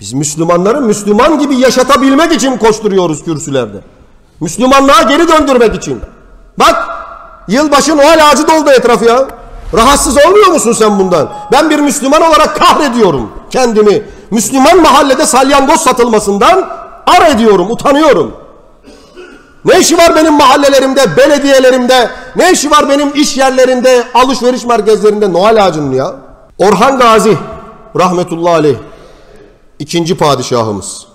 Biz Müslümanları Müslüman gibi yaşatabilmek için koşturuyoruz kürsülerde. Müslümanlığa geri döndürmek için. Bak yılbaşı Noel ağacı doldu etrafı ya. Rahatsız olmuyor musun sen bundan? Ben bir Müslüman olarak kahrediyorum kendimi. Müslüman mahallede salyangoz satılmasından ar ediyorum, utanıyorum. Ne işi var benim mahallelerimde, belediyelerimde, ne işi var benim iş yerlerinde, alışveriş merkezlerinde Noel ağacının ya? Orhan Gazi rahmetullahi aleyh ikinci padişahımız.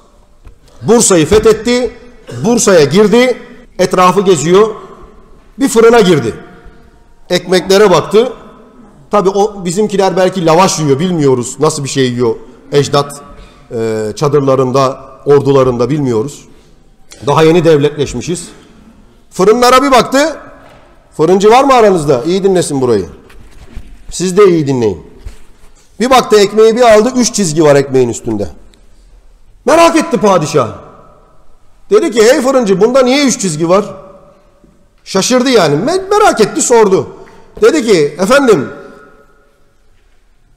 Bursa'yı fethetti, Bursa'ya girdi, etrafı geziyor, bir fırına girdi. Ekmeklere baktı. Tabi o bizimkiler belki lavaş yiyor, bilmiyoruz nasıl bir şey yiyor. Ecdat e, çadırlarında, ordularında bilmiyoruz. Daha yeni devletleşmişiz. Fırınlara bir baktı. Fırıncı var mı aranızda? İyi dinlesin burayı. Siz de iyi dinleyin. Bir baktı ekmeği bir aldı. Üç çizgi var ekmeğin üstünde. Merak etti padişah. Dedi ki hey fırıncı bunda niye üç çizgi var? Şaşırdı yani. Merak etti sordu. Dedi ki efendim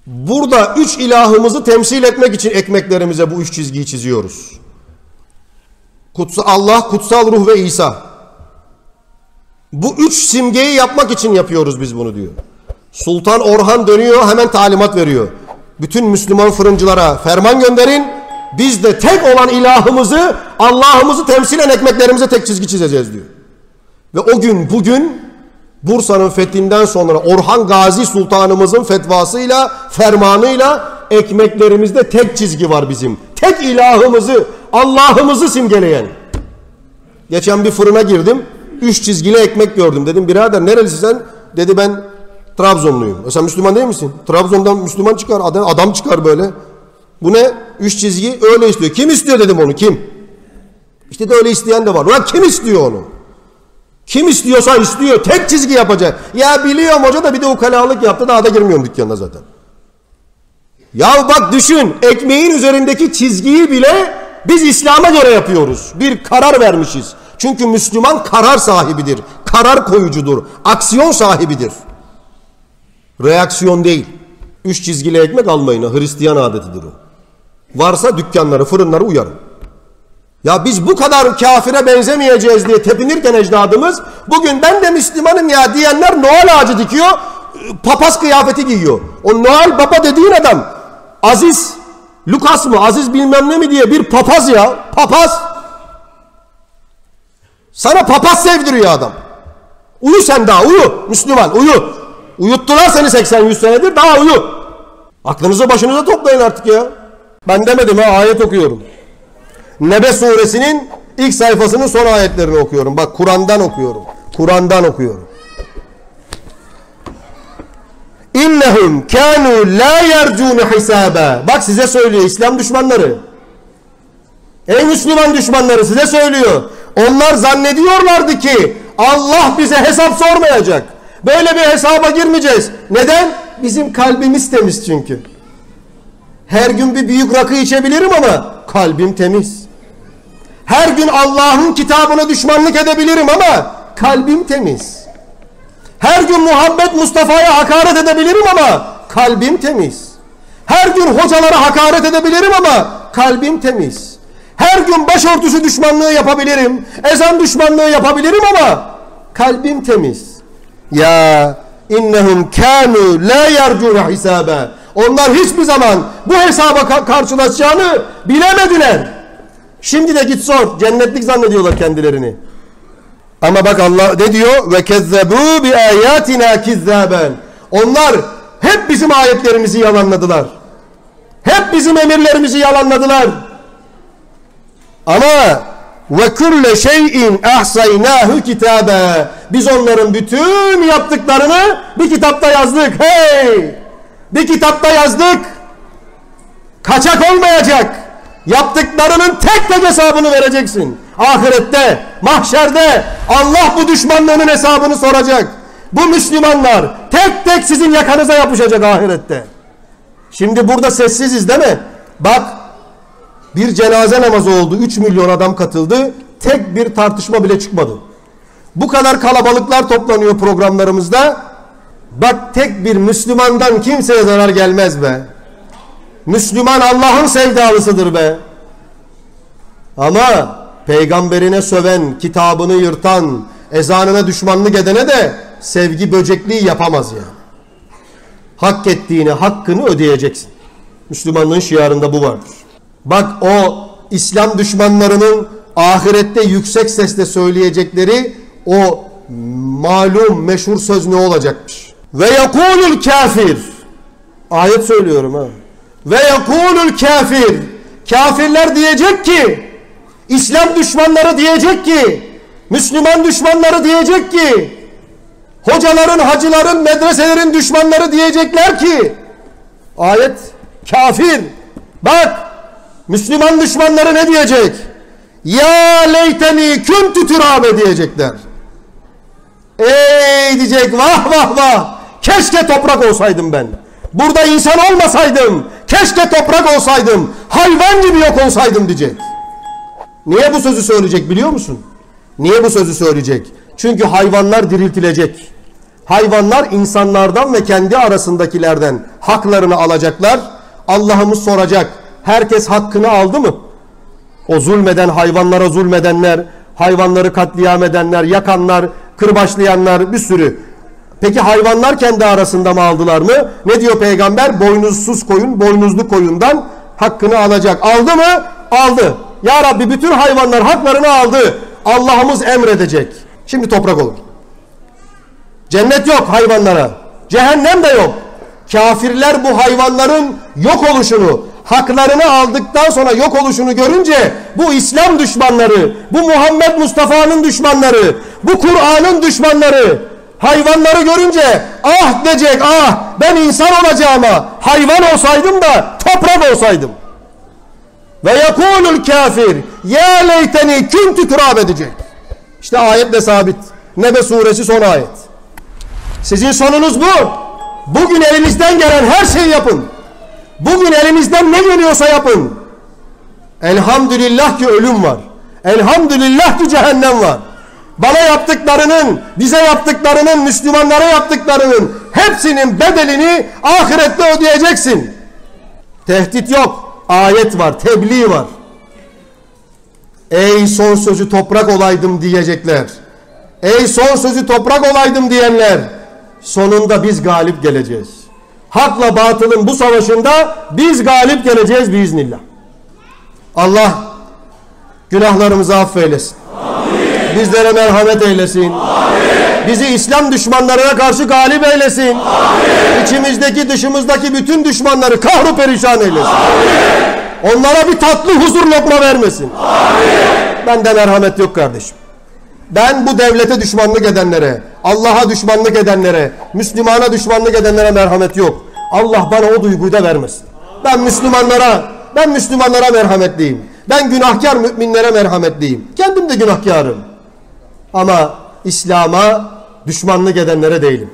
burada üç ilahımızı temsil etmek için ekmeklerimize bu üç çizgiyi çiziyoruz. Kutsal Allah, kutsal ruh ve İsa. Bu üç simgeyi yapmak için yapıyoruz biz bunu diyor. Sultan Orhan dönüyor hemen talimat veriyor. Bütün Müslüman fırıncılara ferman gönderin. Biz de tek olan ilahımızı, Allah'ımızı temsilen ekmeklerimize tek çizgi çizeceğiz diyor. Ve o gün bugün Bursa'nın fethinden sonra Orhan Gazi Sultanımızın fetvasıyla, fermanıyla ekmeklerimizde tek çizgi var bizim. Tek ilahımızı, Allah'ımızı simgeleyen. Geçen bir fırına girdim. Üç çizgili ekmek gördüm. Dedim birader nerelisin sen? Dedi ben Trabzonluyum. E sen Müslüman değil misin? Trabzon'dan Müslüman çıkar. Adam, adam çıkar böyle. Bu ne? Üç çizgi öyle istiyor. Kim istiyor dedim onu kim? İşte de öyle isteyen de var. Ulan kim istiyor onu? Kim istiyorsa istiyor. Tek çizgi yapacak. Ya biliyorum hoca da bir de ukalalık yaptı. Daha da girmiyorum dükkanına zaten. Ya bak düşün. Ekmeğin üzerindeki çizgiyi bile biz İslam'a göre yapıyoruz. Bir karar vermişiz. Çünkü Müslüman karar sahibidir. Karar koyucudur. Aksiyon sahibidir. Reaksiyon değil. Üç çizgili ekmek almayın. Hristiyan adetidir o. Varsa dükkanları, fırınları uyarın. Ya biz bu kadar kafire benzemeyeceğiz diye tepinirken ecdadımız bugün ben de Müslümanım ya diyenler Noel ağacı dikiyor, papaz kıyafeti giyiyor. O Noel baba dediğin adam Aziz Lukas mı Aziz bilmem ne mi diye bir papaz ya papaz. Sana papaz sevdiriyor adam. Uyu sen daha uyu Müslüman uyu. Uyuttular seni 80-100 senedir daha uyu. Aklınızı başınıza toplayın artık ya. Ben demedim ha ayet okuyorum. Nebe suresinin ilk sayfasının son ayetlerini okuyorum. Bak Kur'an'dan okuyorum. Kur'an'dan okuyorum. İnnehum kanu la yercun hisabe. Bak size söylüyor İslam düşmanları. Ey Müslüman düşmanları size söylüyor. Onlar zannediyorlardı ki Allah bize hesap sormayacak. Böyle bir hesaba girmeyeceğiz. Neden? Bizim kalbimiz temiz çünkü. Her gün bir büyük rakı içebilirim ama kalbim temiz. Her gün Allah'ın kitabına düşmanlık edebilirim ama kalbim temiz. Her gün muhabbet Mustafa'ya hakaret edebilirim ama kalbim temiz. Her gün hocalara hakaret edebilirim ama kalbim temiz. Her gün başörtüsü düşmanlığı yapabilirim, ezan düşmanlığı yapabilirim ama kalbim temiz. Ya innehum kanu la yercun hisabe. Onlar hiçbir zaman bu hesaba karşılaşacağını bilemediler. Şimdi de git sor. Cennetlik zannediyorlar kendilerini. Ama bak Allah ne diyor? Ve kezzebu bi ayatina kizzaben. Onlar hep bizim ayetlerimizi yalanladılar. Hep bizim emirlerimizi yalanladılar. Ama ve kulle şeyin ahsaynahu kitabe. Biz onların bütün yaptıklarını bir kitapta yazdık. Hey! Bir kitapta yazdık. Kaçak olmayacak. Yaptıklarının tek tek hesabını vereceksin. Ahirette, mahşerde Allah bu düşmanlığının hesabını soracak. Bu Müslümanlar tek tek sizin yakanıza yapışacak ahirette. Şimdi burada sessiziz değil mi? Bak bir cenaze namazı oldu. 3 milyon adam katıldı. Tek bir tartışma bile çıkmadı. Bu kadar kalabalıklar toplanıyor programlarımızda. Bak tek bir Müslümandan kimseye zarar gelmez be. Müslüman Allah'ın sevdalısıdır be. Ama peygamberine söven, kitabını yırtan, ezanına düşmanlık edene de sevgi böcekliği yapamaz yani. Hak ettiğini, hakkını ödeyeceksin. Müslümanlığın şiarında bu vardır. Bak o İslam düşmanlarının ahirette yüksek sesle söyleyecekleri o malum meşhur söz ne olacakmış? Ve yekulul kafir. Ayet söylüyorum ha. Ve yekulul kafir. Kafirler diyecek ki İslam düşmanları diyecek ki Müslüman düşmanları diyecek ki hocaların, hacıların, medreselerin düşmanları diyecekler ki ayet kafir. Bak Müslüman düşmanları ne diyecek? Ya leyteni kuntu turabe diyecekler. Ey diyecek vah vah vah. Keşke toprak olsaydım ben. Burada insan olmasaydım. Keşke toprak olsaydım. Hayvan gibi yok olsaydım diyecek. Niye bu sözü söyleyecek biliyor musun? Niye bu sözü söyleyecek? Çünkü hayvanlar diriltilecek. Hayvanlar insanlardan ve kendi arasındakilerden haklarını alacaklar. Allah'ımız soracak. Herkes hakkını aldı mı? O zulmeden hayvanlara zulmedenler, hayvanları katliam edenler, yakanlar, kırbaçlayanlar bir sürü. Peki hayvanlar kendi arasında mı aldılar mı? Ne diyor peygamber? Boynuzsuz koyun, boynuzlu koyundan hakkını alacak. Aldı mı? Aldı. Ya Rabbi bütün hayvanlar haklarını aldı. Allah'ımız emredecek. Şimdi toprak olur. Cennet yok hayvanlara. Cehennem de yok. Kafirler bu hayvanların yok oluşunu, haklarını aldıktan sonra yok oluşunu görünce bu İslam düşmanları, bu Muhammed Mustafa'nın düşmanları, bu Kur'an'ın düşmanları hayvanları görünce ah diyecek ah ben insan olacağıma hayvan olsaydım da toprak olsaydım. Ve yekulul kafir ya leyteni kuntu turab edecek. İşte ayetle sabit. Nebe suresi son ayet. Sizin sonunuz bu. Bugün elinizden gelen her şeyi yapın. Bugün elinizden ne geliyorsa yapın. Elhamdülillah ki ölüm var. Elhamdülillah ki cehennem var. Bana yaptıklarının, bize yaptıklarının, Müslümanlara yaptıklarının hepsinin bedelini ahirette ödeyeceksin. Tehdit yok. Ayet var, tebliğ var. Ey son sözü toprak olaydım diyecekler. Ey son sözü toprak olaydım diyenler. Sonunda biz galip geleceğiz. Hakla batılın bu savaşında biz galip geleceğiz biiznillah. Allah günahlarımızı affeylesin. Amin. Bizlere merhamet eylesin. Amin. Bizi İslam düşmanlarına karşı galip eylesin. Amin. İçimizdeki dışımızdaki bütün düşmanları kahru perişan eylesin. Amin. Onlara bir tatlı huzur lokma vermesin. Amin. Bende merhamet yok kardeşim. Ben bu devlete düşmanlık edenlere, Allah'a düşmanlık edenlere, Müslümana düşmanlık edenlere merhamet yok. Allah bana o duyguyu da vermesin. Ben Müslümanlara, ben Müslümanlara merhametliyim. Ben günahkar müminlere merhametliyim. Kendim de günahkarım. Ama İslam'a düşmanlık edenlere değilim.